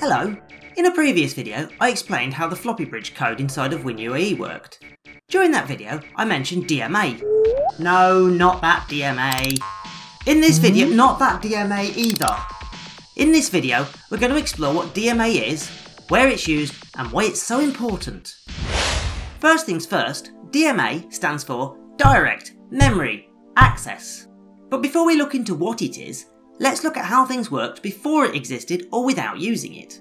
Hello! In a previous video, I explained how the floppy bridge code inside of WinUAE worked. During that video, I mentioned DMA. No, not that DMA. In this video, hmm? not that DMA either. In this video, we're going to explore what DMA is, where it's used, and why it's so important. First things first, DMA stands for Direct Memory Access. But before we look into what it is, let's look at how things worked before it existed or without using it.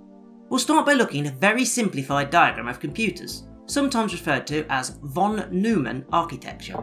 We'll start by looking at a very simplified diagram of computers, sometimes referred to as von Neumann architecture.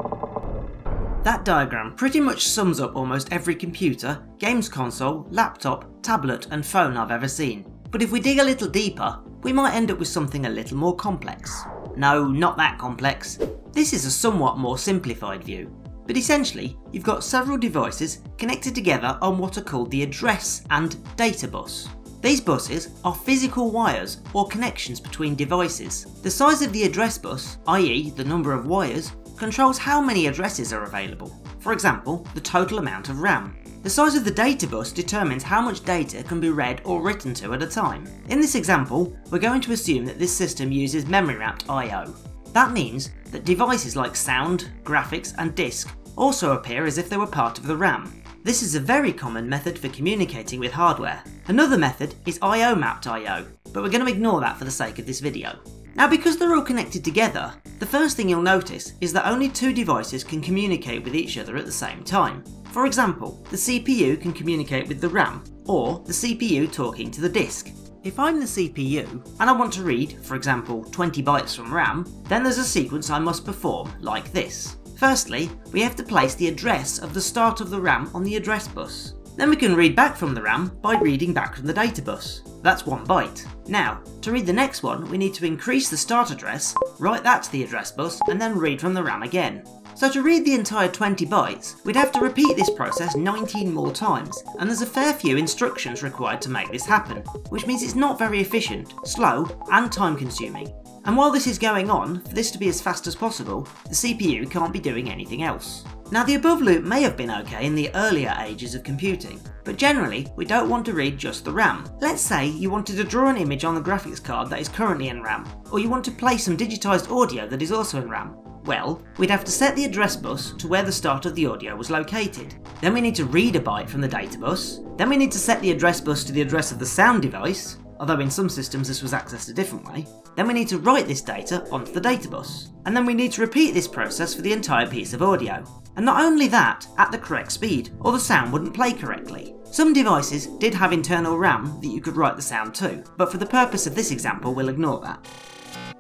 That diagram pretty much sums up almost every computer, games console, laptop, tablet and phone I've ever seen. But if we dig a little deeper, we might end up with something a little more complex. No, not that complex. This is a somewhat more simplified view, but essentially, you've got several devices connected together on what are called the address and data bus. These buses are physical wires or connections between devices. The size of the address bus, i.e. the number of wires, controls how many addresses are available. For example, the total amount of RAM. The size of the data bus determines how much data can be read or written to at a time. In this example, we're going to assume that this system uses memory mapped I.O. That means that devices like sound, graphics and disk also appear as if they were part of the RAM. This is a very common method for communicating with hardware. Another method is I.O. mapped I.O., but we're going to ignore that for the sake of this video. Now because they're all connected together, the first thing you'll notice is that only two devices can communicate with each other at the same time. For example, the CPU can communicate with the RAM, or the CPU talking to the disk. If I'm the CPU, and I want to read, for example, 20 bytes from RAM, then there's a sequence I must perform, like this. Firstly, we have to place the address of the start of the RAM on the address bus. Then we can read back from the RAM by reading back from the data bus. That's one byte. Now, to read the next one, we need to increase the start address, write that to the address bus, and then read from the RAM again. So to read the entire 20 bytes, we'd have to repeat this process 19 more times, and there's a fair few instructions required to make this happen, which means it's not very efficient, slow, and time consuming. And while this is going on, for this to be as fast as possible, the CPU can't be doing anything else. Now the above loop may have been okay in the earlier ages of computing, but generally we don't want to read just the RAM. Let's say you wanted to draw an image on the graphics card that is currently in RAM, or you want to play some digitised audio that is also in RAM. Well, we'd have to set the address bus to where the start of the audio was located. Then we need to read a byte from the data bus. Then we need to set the address bus to the address of the sound device, although in some systems this was accessed a different way. Then we need to write this data onto the data bus. And then we need to repeat this process for the entire piece of audio. And not only that, at the correct speed, or the sound wouldn't play correctly. Some devices did have internal RAM that you could write the sound to, but for the purpose of this example we'll ignore that.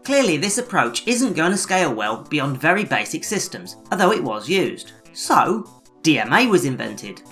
Clearly this approach isn't going to scale well beyond very basic systems, although it was used. So, DMA was invented.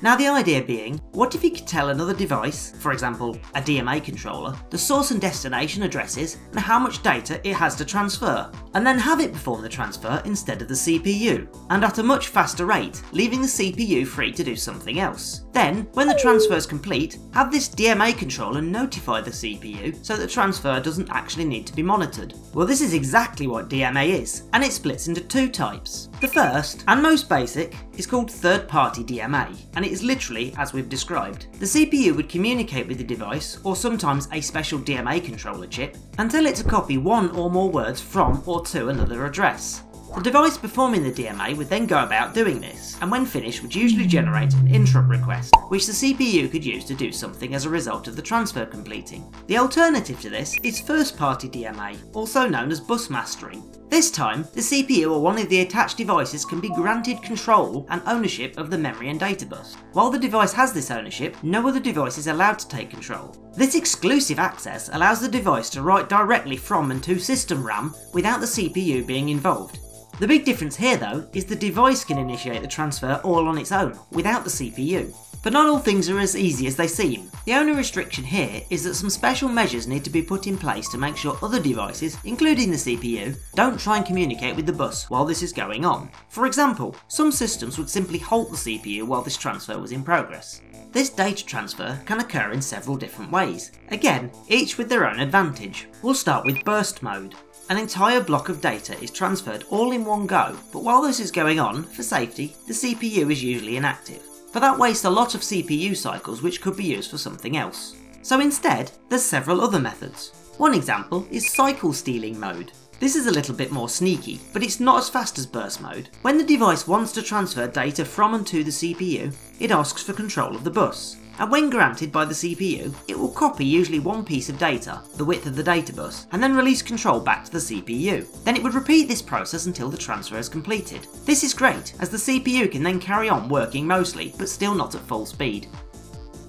Now the idea being, what if you could tell another device, for example a DMA controller, the source and destination addresses and how much data it has to transfer, and then have it perform the transfer instead of the CPU, and at a much faster rate, leaving the CPU free to do something else. Then, when the transfer is complete, have this DMA controller notify the CPU so the transfer doesn't actually need to be monitored. Well this is exactly what DMA is, and it splits into two types. The first, and most basic, is called third-party DMA, and it is literally as we've described. The CPU would communicate with the device, or sometimes a special DMA controller chip, and tell it to copy one or more words from or to another address. The device performing the DMA would then go about doing this, and when finished would usually generate an interrupt request, which the CPU could use to do something as a result of the transfer completing. The alternative to this is first party DMA, also known as bus mastering. This time, the CPU or one of the attached devices can be granted control and ownership of the memory and data bus. While the device has this ownership, no other device is allowed to take control. This exclusive access allows the device to write directly from and to system RAM without the CPU being involved. The big difference here though is the device can initiate the transfer all on its own, without the CPU. But not all things are as easy as they seem. The only restriction here is that some special measures need to be put in place to make sure other devices, including the CPU, don't try and communicate with the bus while this is going on. For example, some systems would simply halt the CPU while this transfer was in progress. This data transfer can occur in several different ways, again, each with their own advantage. We'll start with burst mode. An entire block of data is transferred all in one go, but while this is going on, for safety, the CPU is usually inactive. But that wastes a lot of CPU cycles which could be used for something else. So instead, there's several other methods. One example is cycle stealing mode. This is a little bit more sneaky, but it's not as fast as burst mode. When the device wants to transfer data from and to the CPU, it asks for control of the bus. And when granted by the CPU, it will copy usually one piece of data, the width of the data bus, and then release control back to the CPU. Then it would repeat this process until the transfer is completed. This is great, as the CPU can then carry on working mostly, but still not at full speed.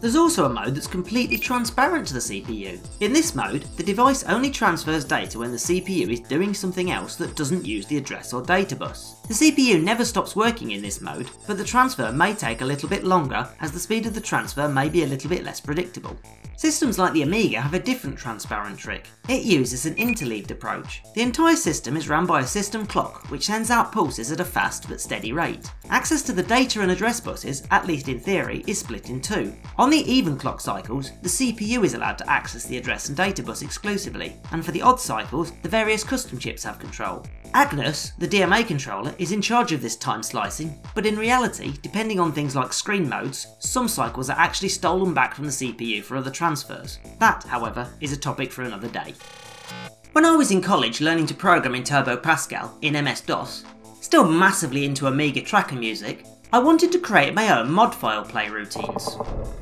There's also a mode that's completely transparent to the CPU. In this mode, the device only transfers data when the CPU is doing something else that doesn't use the address or data bus. The CPU never stops working in this mode, but the transfer may take a little bit longer as the speed of the transfer may be a little bit less predictable. Systems like the Amiga have a different transparent trick. It uses an interleaved approach. The entire system is run by a system clock which sends out pulses at a fast but steady rate. Access to the data and address buses, at least in theory, is split in two. On the even clock cycles, the CPU is allowed to access the address and data bus exclusively, and for the odd cycles, the various custom chips have control. Agnus, the DMA controller, is in charge of this time slicing, but in reality, depending on things like screen modes, some cycles are actually stolen back from the CPU for other transfers. That, however, is a topic for another day. When I was in college learning to program in Turbo Pascal in MS-DOS, still massively into Amiga tracker music, I wanted to create my own mod file play routines.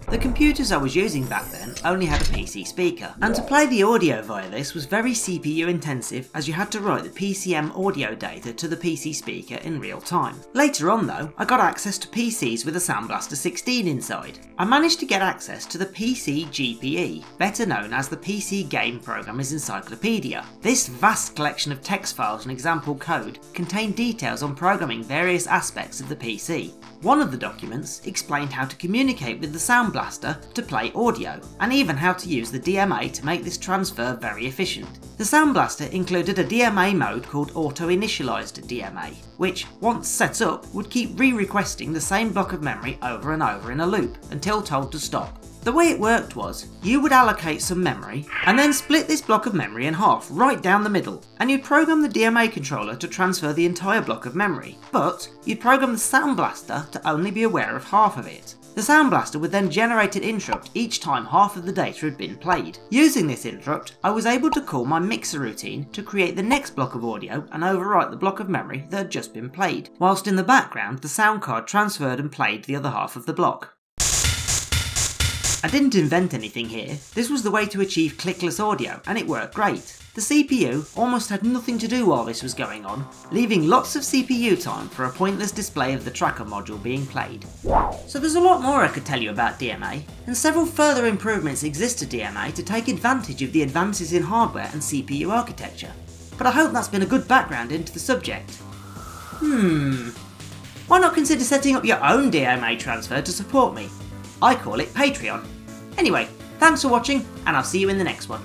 The computers I was using back then only had a PC speaker, and to play the audio via this was very CPU intensive as you had to write the PCM audio data to the PC speaker in real time. Later on though, I got access to PCs with a Sound Blaster 16 inside. I managed to get access to the PC GPE, better known as the PC Game Programmers Encyclopedia. This vast collection of text files and example code contained details on programming various aspects of the PC. One of the documents explained how to communicate with the Sound Blaster to play audio, and even how to use the DMA to make this transfer very efficient. The Sound Blaster included a DMA mode called Auto Initialized DMA, which, once set up, would keep re-requesting the same block of memory over and over in a loop, until told to stop. The way it worked was, you would allocate some memory, and then split this block of memory in half, right down the middle, and you'd program the DMA controller to transfer the entire block of memory, but you'd program the Sound Blaster to only be aware of half of it. The Sound Blaster would then generate an interrupt each time half of the data had been played. Using this interrupt, I was able to call my mixer routine to create the next block of audio and overwrite the block of memory that had just been played, whilst in the background the sound card transferred and played the other half of the block. I didn't invent anything here, this was the way to achieve clickless audio and it worked great. The CPU almost had nothing to do while this was going on, leaving lots of CPU time for a pointless display of the tracker module being played. So there's a lot more I could tell you about DMA, and several further improvements exist to DMA to take advantage of the advances in hardware and CPU architecture. But I hope that's been a good background into the subject. Hmm. Why not consider setting up your own DMA transfer to support me? I call it Patreon. Anyway, thanks for watching, and I'll see you in the next one.